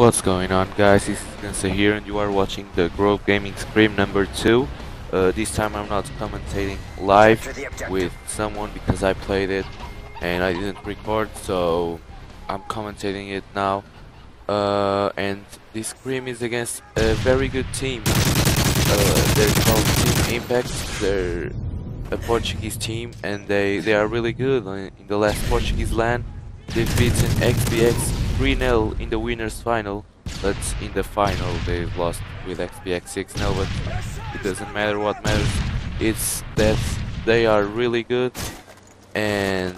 What's going on guys, this is Gansa here and you are watching the Grow uP Gaming Scrim number 2 uh, This time I'm not commentating live with someone because I played it and I didn't record so I'm commentating it now. Uh, And this Scrim is against a very good team. Uh, They're called Team Impact, they're a Portuguese team and they, they are really good in the last Portuguese LAN. They've beaten XPX 3-0 in the winners final, but in the final they've lost with XPX 6-0, but it doesn't matter what matters, it's that they are really good and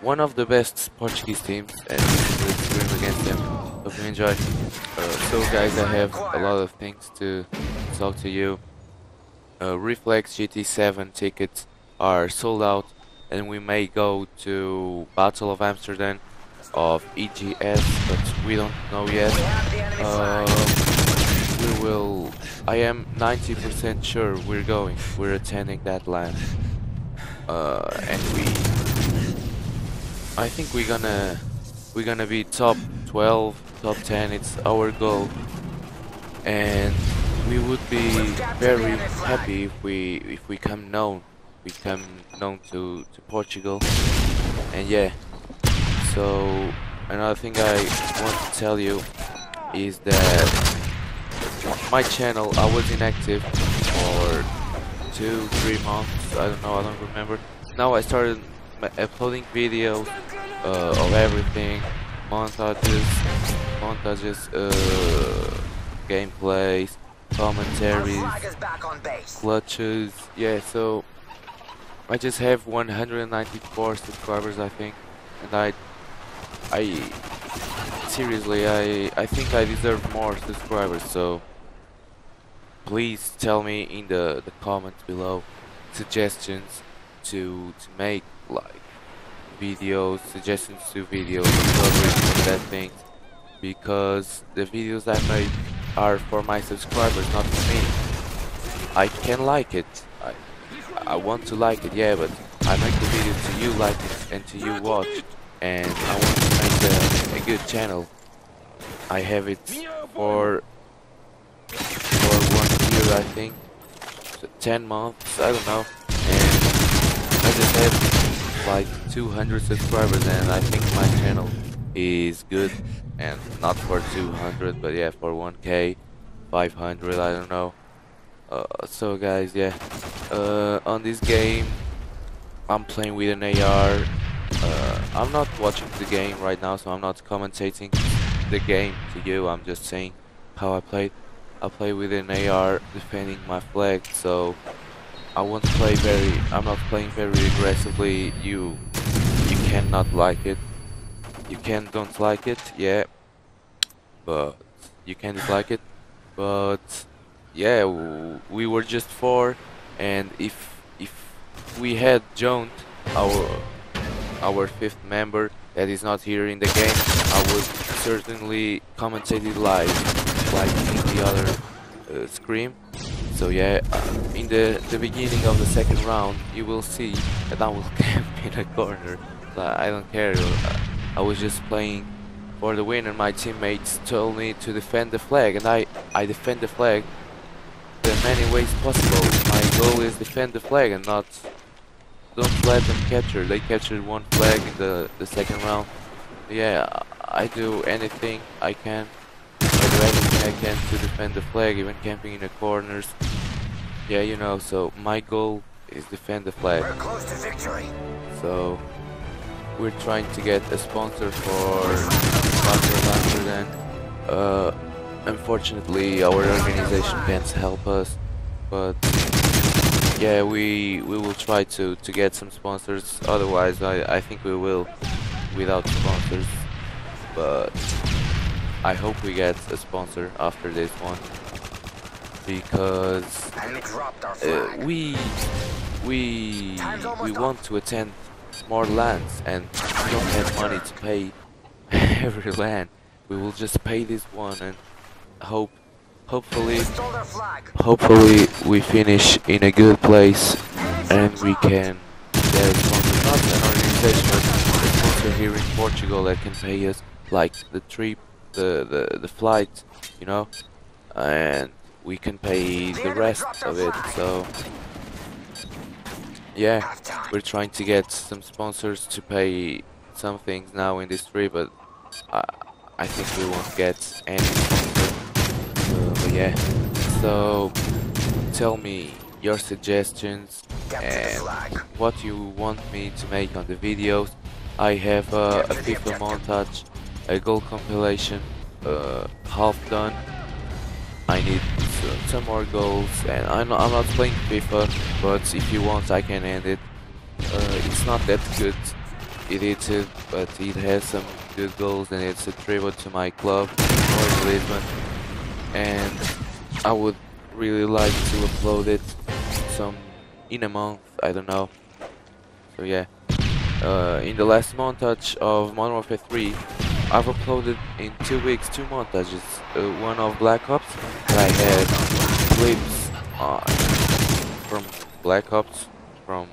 one of the best Portuguese teams and we will against them. Hope you enjoy. Uh, so guys, I have a lot of things to talk to you. Uh, Reflex GT7 tickets are sold out and we may go to Battle of Amsterdam of EGS, but we don't know yet. Uh, we will. I am 90% sure we're going. We're attending that LAN, uh, and we. I think we're gonna we're gonna be top 12, top 10. It's our goal, and we would be very happy if we if we come known, we come known to to Portugal, and yeah. So another thing I want to tell you is that my channel I was inactive for two, three months. I don't know. I don't remember. Now I started uploading videos uh, of everything, montages, montages, uh, gameplays, commentaries, clutches. Yeah. So I just have 194 subscribers, I think, and I I seriously I I think I deserve more subscribers so please tell me in the the comments below suggestions to to make like videos suggestions to videos that things because the videos I make are for my subscribers not for me. I can like it. I I want to like it yeah but I make the video to you like it and to you watch and I want to make a, a good channel. I have it for for one year I think, so 10 months, I don't know, and I just have like 200 subscribers and I think my channel is good. And not for 200 but yeah for 1k 500 I don't know. Uh, so guys yeah. Uh, on this game I'm playing with an AR uh, I'm not watching the game right now, so I'm not commentating the game to you. I'm just saying how I played. I play with an AR defending my flag, so I won't play very. I'm not playing very aggressively. You, you cannot like it. You can don't like it, yeah, but you can dislike it. But yeah, we were just four, and if if we had joined our our fifth member that is not here in the game, I would certainly commentate it live, like in the other uh, Scrim. So yeah, uh, in the, the beginning of the second round, you will see that I will camp in a corner. but I don't care, uh, I was just playing for the win and my teammates told me to defend the flag and I, I defend the flag the many ways possible. My goal is defend the flag and not don't let them capture. They captured one flag in the, the second round. Yeah, I do anything I can. I do everything I can to defend the flag, even camping in the corners. Yeah, you know, so my goal is defend the flag. We're close to victory. So we're trying to get a sponsor for Sponsor Amsterdam. Uh, unfortunately, our organization can't help us, but yeah, we we will try to to get some sponsors. Otherwise, I I think we will without sponsors. But I hope we get a sponsor after this one because uh, we we we want to attend more LANs and we don't have money to pay every LAN. We will just pay this one and hope hopefully hopefully we finish in a good place and we can get sponsor not an organization but a sponsor here in Portugal that can pay us like the trip the, the, the flight, you know, and we can pay the rest of it. So yeah, we're trying to get some sponsors to pay some things now in this trip, but I, I think we won't get any yeah, so tell me your suggestions and what you want me to make on the videos. I have uh, a FIFA montage, a goal compilation, uh, half done. I need some more goals and I'm not, I'm not playing FIFA but if you want I can end it. Uh, it's not that good edited but it has some good goals and it's a tribute to my club, North Lisbon and I would really like to upload it some in a month, I don't know. So yeah. Uh, in the last montage of Modern Warfare 3 I've uploaded in two weeks two montages, uh, one of Black Ops I had clips uh, from Black Ops from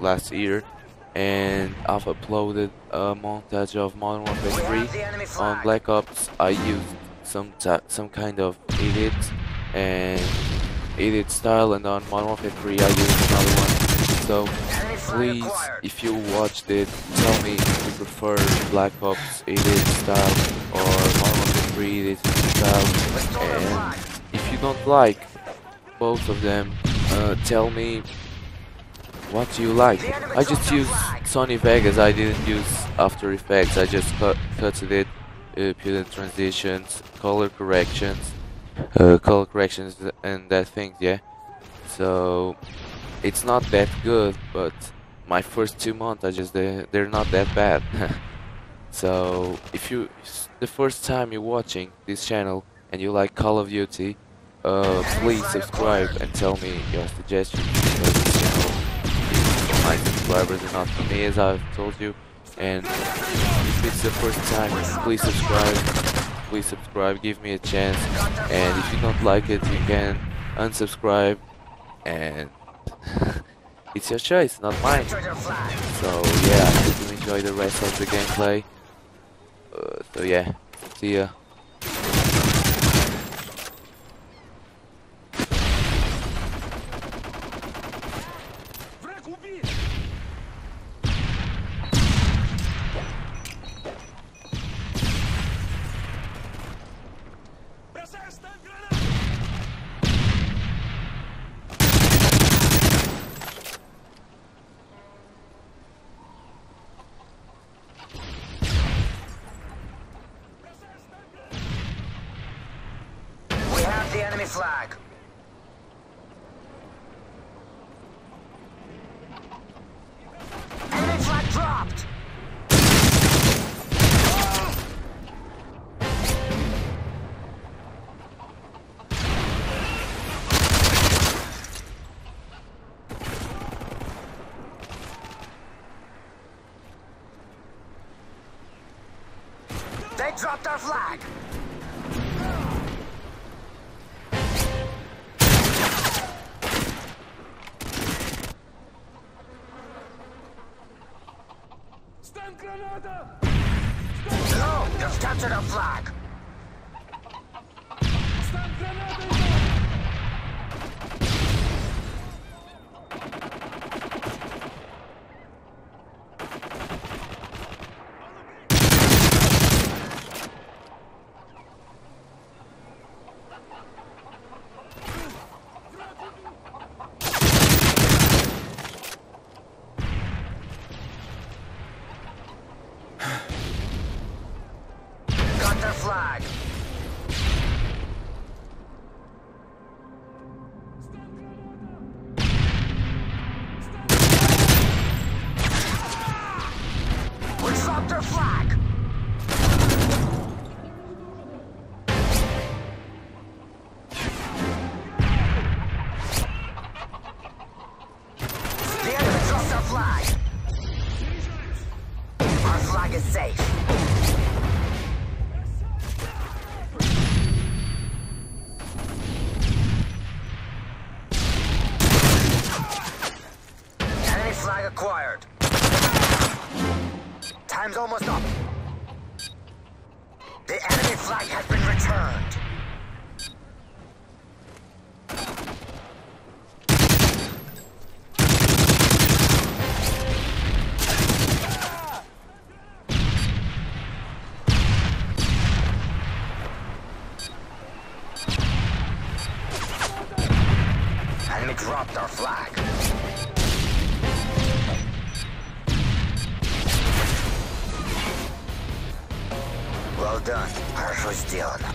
last year and I've uploaded a montage of Modern Warfare 3 on Black Ops I used some some kind of edit and edit style and on Modern Warfare 3 I used another one. So please if you watched it tell me if you prefer Black Ops edit style or Modern Warfare 3 edit style. And if you don't like both of them uh, tell me what do you like. I just use Sony Vegas I didn't use After Effects I just cut, cut it uh, put transitions color corrections uh, color corrections and that thing, yeah. So it's not that good but my first two montages they, they're not that bad. So if you the first time you're watching this channel and you like Call of Duty uh, please subscribe and tell me your suggestions. This channel my subscribers and not for me as I've told you and if it's the first time please subscribe. Please subscribe give me a chance. And if you don't like it you can unsubscribe. And it's your choice not mine. So yeah I hope you enjoy the rest of the gameplay. Uh, so yeah see ya flag. They dropped our flag. time's almost up. The enemy flag has been returned. да, хорошо сделано.